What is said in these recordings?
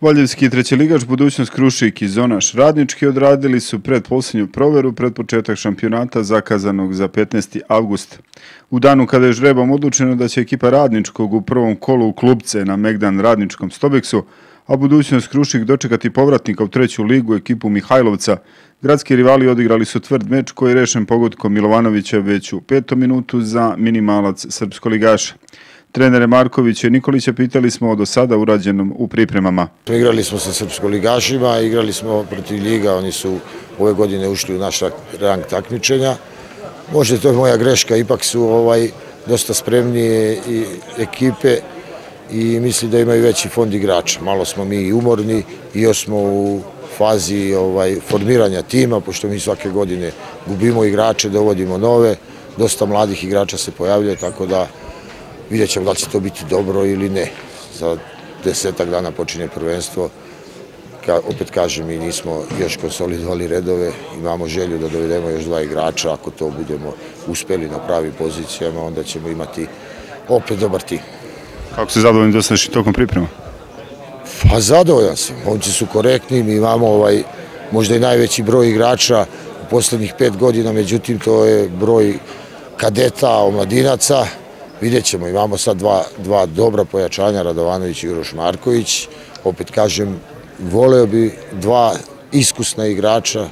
Valjevski trećeligaš budućnost Krušik i Zonaš Radnički odradili su pred posljednju proveru pred početak šampionata zakazanog za 15. avgust. U danu kada je žrebom odlučeno da će ekipa Radničkog u prvom kolu u klubce na Megdan Radničkom Stobeksu, a budućnost Krušik dočekati povratnika u treću ligu ekipu Mihajlovca, gradski rivali odigrali su tvrd meč koji je rešen pogodkom Milovanovića već u petom minutu za minimalac srpsko ligaša. Trenere Markovića i Nikolića pitali smo o do sada urađenom u pripremama. Igrali smo sa srpsko-ligašima, igrali smo protiv Liga, oni su ove godine ušli u naš rang takmičenja. Možda to je moja greška, ipak su ovaj dosta spremnije i ekipe i misli da imaju veći fond igrača. Malo smo mi umorni i još smo u fazi ovaj, formiranja tima, pošto mi svake godine gubimo igrače, dovodimo nove, dosta mladih igrača se pojavljaju, tako da vidjet ćemo da će to biti dobro ili ne. Za desetak dana počinje prvenstvo. Opet kažem, mi nismo još konsolidovali redove, imamo želju da dovedemo još dva igrača, ako to budemo uspeli na pravim pozicijama, onda ćemo imati opet dobar tim. Kako se zadovoljni da ste tokom priprema? Pa zadovoljan sam, momci su korektni, mi imamo ovaj, možda i najveći broj igrača u poslednjih pet godina, međutim to je broj kadeta, omladinaca, Vidjet ćemo, imamo sad dva, dva dobra pojačanja, Radovanović i Uroš Marković. Opet kažem, voleo bi dva iskusna igrača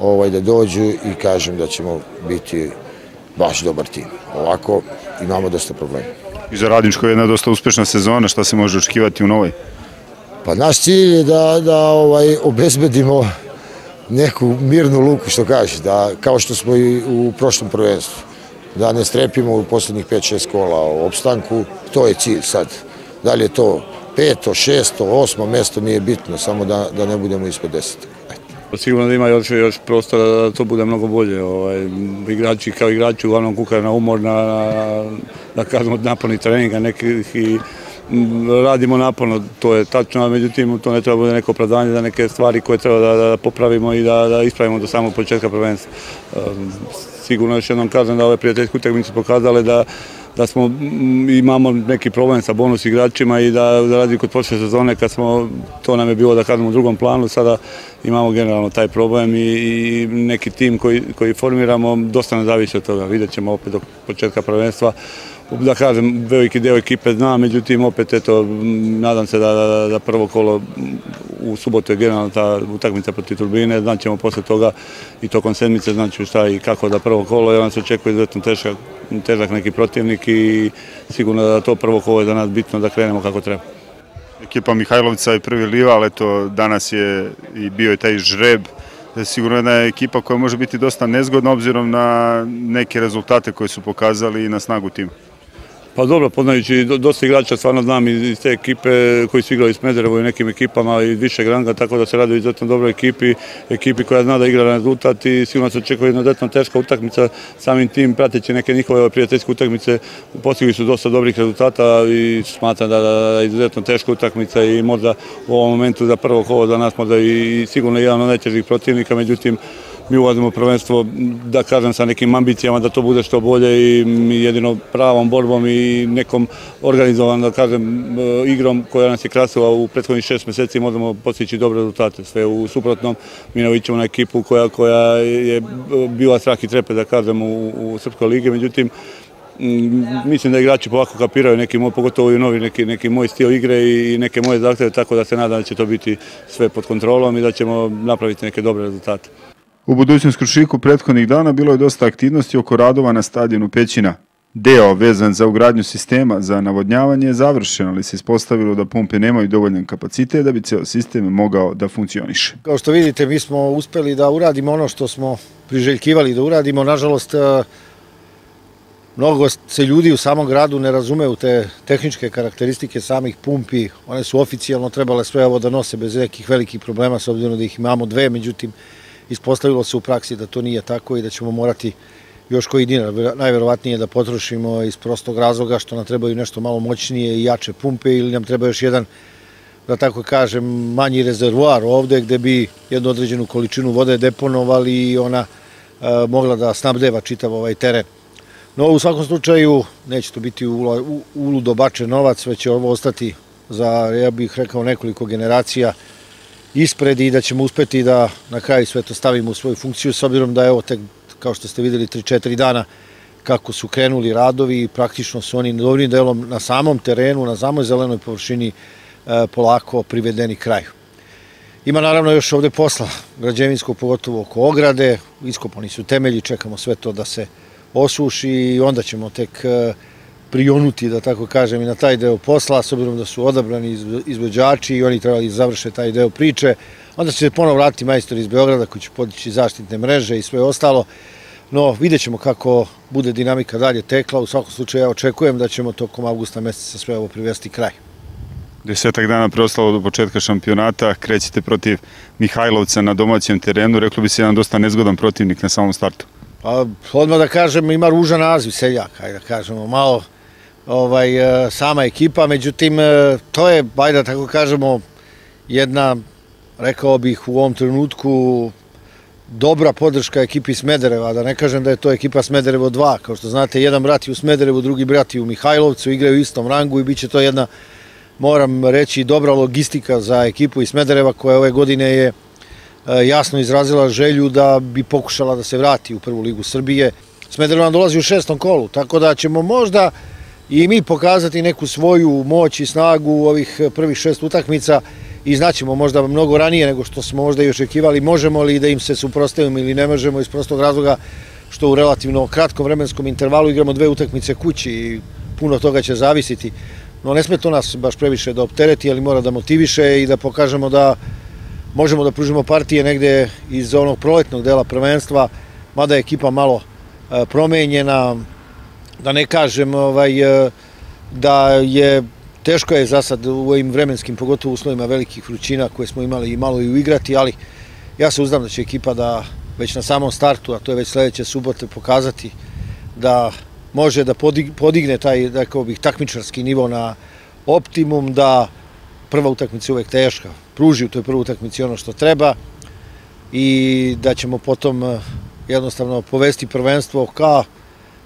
ovaj, da dođu i kažem da ćemo biti baš dobar tim. Ovako imamo dosta problema. I za Radničko je jedna dosta uspešna sezona, šta se može očekivati u novoj? Pa naš cilj je da, da ovaj, obezbedimo neku mirnu luku, što kažeš, da, kao što smo i u prošlom prvenstvu da ne strepimo u posljednjih 5-6 kola o opstanku. To je cilj sad. Da li je to peto, šesto, osmo mesto, nije bitno, samo da, da ne budemo ispod desetog. Pa sigurno da ima još, još prostora da to bude mnogo bolje. Ovaj, igrači kao igrači uglavnom kukaju na umor, na, da kažemo, naponi treninga nekih i radimo naporno, to je tačno, a međutim to ne treba bude neko opravdanje da neke stvari koje treba da, da popravimo i da, da ispravimo do samog početka prvenstva. Ehm, sigurno još jednom kažem da ove prijateljske utakmice pokazale da da smo imamo neki problem sa bonus igračima i da za razliku kod prošle sezone kad smo to nam je bilo da kažemo u drugom planu sada imamo generalno taj problem i, i neki tim koji, koji formiramo dosta ne zavisi od toga vidjet ćemo opet do početka prvenstva da kažem, veliki deo ekipe zna, međutim, opet, eto, nadam se da, da, da prvo kolo u subotu je generalna ta utakmica proti Turbine, znaćemo posle toga i tokom sedmice, znači šta i kako da prvo kolo, jer nam se očekuje izuzetno težak, težak neki protivnik i sigurno da to prvo kolo je za nas bitno da krenemo kako treba. Ekipa Mihajlovica je prvi liva, eto, danas je i bio je taj žreb, sigurno jedna ekipa koja može biti dosta nezgodna obzirom na neke rezultate koje su pokazali i na snagu tima. Pa dobro, poznajući dosta igrača, stvarno znam iz te ekipe koji su igrali s Mederevo i nekim ekipama i višeg ranga, tako da se radi o izuzetno dobroj ekipi, ekipi koja zna da igra na rezultat i sigurno se očekuje jedna izuzetno teška utakmica. Samim tim, prateći neke njihove prijateljske utakmice, postigli su dosta dobrih rezultata i smatram da je izuzetno teška utakmica i možda u ovom momentu za prvo kolo za nas možda i sigurno jedan od najtežih protivnika, međutim, mi ulazimo prvenstvo, da kažem, sa nekim ambicijama da to bude što bolje i jedino pravom borbom i nekom organizovanom, da kažem, e, igrom koja nas je krasila u prethodnih šest meseci možemo postići dobre rezultate. Sve u suprotnom, mi navićemo na ekipu koja, koja je e, bila strah i trepe, da kažem, u, u Srpskoj ligi, međutim, mm, mislim da igrači polako kapiraju neki moj, pogotovo i novi neki, neki moj stil igre i neke moje zahteve, tako da se nadam da će to biti sve pod kontrolom i da ćemo napraviti neke dobre rezultate. U budućnost Krušiku prethodnih dana bilo je dosta aktivnosti oko radova na stadionu Pećina. Deo vezan za ugradnju sistema za navodnjavanje je završen, ali se ispostavilo da pumpe nemaju dovoljan kapacitet da bi ceo sistem mogao da funkcioniše. Kao što vidite, mi smo uspeli da uradimo ono što smo priželjkivali da uradimo. Nažalost, e, mnogo se ljudi u samom gradu ne razume u te tehničke karakteristike samih pumpi. One su oficijalno trebale sve ovo da nose bez nekih velikih problema, s obzirom da ih imamo dve, međutim, ispostavilo se u praksi da to nije tako i da ćemo morati još koji dinar najverovatnije da potrošimo iz prostog razloga što nam trebaju nešto malo moćnije i jače pumpe ili nam treba još jedan, da tako kažem, manji rezervoar ovde gde bi jednu određenu količinu vode deponovali i ona e, mogla da snabdeva čitav ovaj teren. No, u svakom slučaju, neće to biti uludo bačen novac, već će ovo ostati za, ja bih rekao, nekoliko generacija ispred i da ćemo uspeti da na kraju sve to stavimo u svoju funkciju, s obzirom da je ovo tek, kao što ste videli, 3-4 dana kako su krenuli radovi i praktično su oni dobrim delom na samom terenu, na samoj zelenoj površini e, polako privedeni kraju. Ima naravno još ovde posla građevinskog, pogotovo oko ograde, iskopani su temelji, čekamo sve to da se osuši i onda ćemo tek uh, prionuti, da tako kažem, i na taj deo posla, s obzirom da su odabrani izvođači i oni trebali završe taj deo priče. Onda će se ponovo vratiti majstor iz Beograda koji će podići zaštitne mreže i sve ostalo. No, vidjet ćemo kako bude dinamika dalje tekla. U svakom slučaju, ja očekujem da ćemo tokom augusta meseca sve ovo privesti kraj. Desetak dana preostalo do početka šampionata, krećete protiv Mihajlovca na domaćem terenu, reklo bi se jedan dosta nezgodan protivnik na samom startu. Pa, odmah da kažem, ima ružan naziv, seljak, hajde da kažemo, malo ovaj, e, sama ekipa, međutim, e, to je, bajda tako kažemo, jedna, rekao bih u ovom trenutku, dobra podrška ekipi Smedereva, da ne kažem da je to ekipa Smederevo 2, kao što znate, jedan brat je u Smederevu, drugi brat je u Mihajlovcu, igraju u istom rangu i bit će to jedna, moram reći, dobra logistika za ekipu iz Smedereva, koja ove godine je e, jasno izrazila želju da bi pokušala da se vrati u prvu ligu Srbije. Smederevo dolazi u šestom kolu, tako da ćemo možda i mi pokazati neku svoju moć i snagu u ovih prvih šest utakmica i znaćemo možda mnogo ranije nego što smo možda i očekivali, možemo li da im se suprostavimo ili ne možemo iz prostog razloga što u relativno kratkom vremenskom intervalu igramo dve utakmice kući i puno toga će zavisiti. No ne sme to nas baš previše da optereti, ali mora da motiviše i da pokažemo da možemo da pružimo partije negde iz onog proletnog dela prvenstva, mada je ekipa malo e, promenjena, da ne kažem ovaj, eh, da je teško je za sad u ovim vremenskim, pogotovo uslovima velikih vrućina koje smo imali i malo i uigrati, ali ja se uzdam da će ekipa da već na samom startu, a to je već sledeće subote, pokazati da može da podigne taj, rekao bih, takmičarski nivo na optimum, da prva utakmica je uvek teška, pruži u toj prvoj utakmici ono što treba i da ćemo potom eh, jednostavno povesti prvenstvo ka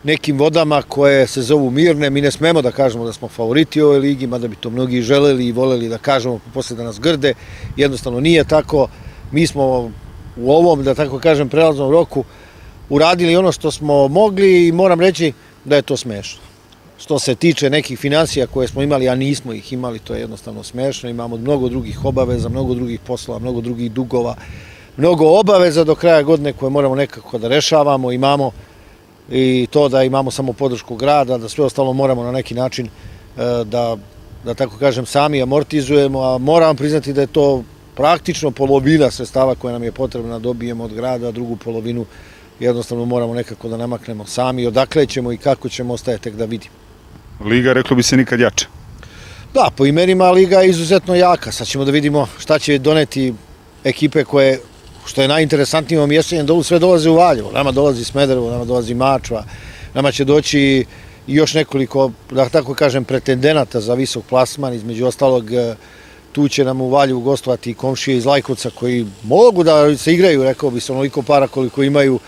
nekim vodama koje se zovu mirne. Mi ne smemo da kažemo da smo favoriti ove ligi, mada bi to mnogi želeli i voleli da kažemo posle da nas grde. Jednostavno nije tako. Mi smo u ovom, da tako kažem, prelaznom roku uradili ono što smo mogli i moram reći da je to smešno. Što se tiče nekih financija koje smo imali, a nismo ih imali, to je jednostavno smešno. Imamo mnogo drugih obaveza, mnogo drugih poslova, mnogo drugih dugova, mnogo obaveza do kraja godine koje moramo nekako da rešavamo. Imamo i to da imamo samo podršku grada, da sve ostalo moramo na neki način e, da, da tako kažem, sami amortizujemo, a moram priznati da je to praktično polovina sredstava koja nam je potrebna dobijemo od grada, drugu polovinu jednostavno moramo nekako da namaknemo sami, odakle ćemo i kako ćemo ostaje tek da vidimo. Liga, reklo bi se, nikad jača. Da, po imenima Liga je izuzetno jaka. Sad ćemo da vidimo šta će doneti ekipe koje što je najinteresantnije ovom jesenjem, dolu sve dolaze u Valjevo. Nama dolazi Smederevo, nama dolazi Mačva, nama će doći još nekoliko, da tako kažem, pretendenata za visok plasman, između ostalog e, tu će nam u Valjevu gostovati komšije iz Lajkovca koji mogu da se igraju, rekao bi se, onoliko para koliko imaju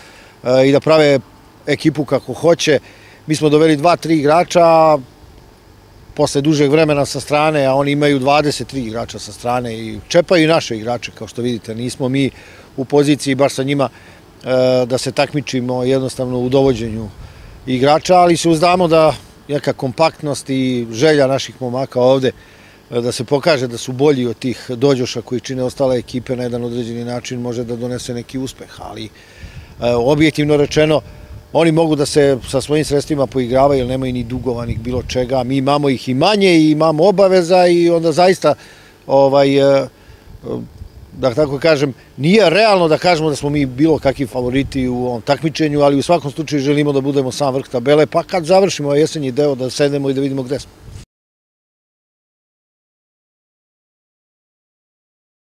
e, i da prave ekipu kako hoće. Mi smo doveli dva, tri igrača, posle dužeg vremena sa strane, a oni imaju 23 igrača sa strane i čepaju naše igrače, kao što vidite. Nismo mi u poziciji baš sa njima e, da se takmičimo jednostavno u dovođenju igrača, ali se uzdamo da neka kompaktnost i želja naših momaka ovde e, da se pokaže da su bolji od tih dođoša koji čine ostale ekipe na jedan određeni način može da donese neki uspeh, ali e, objektivno rečeno oni mogu da se sa svojim sredstvima poigravaju jer nemaju ni dugovanih bilo čega, mi imamo ih i manje i imamo obaveza i onda zaista ovaj, eh, eh, da tako kažem, nije realno da kažemo da smo mi bilo kakvi favoriti u ovom takmičenju, ali u svakom slučaju želimo da budemo sam vrh tabele, pa kad završimo jesenji deo da sedemo i da vidimo gde smo.